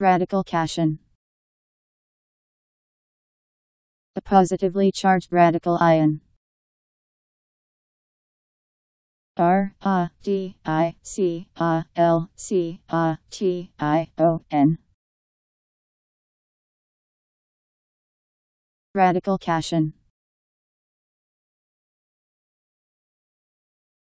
Radical cation. A positively charged radical ion. R A D I C A L C A T I O N. Radical cation.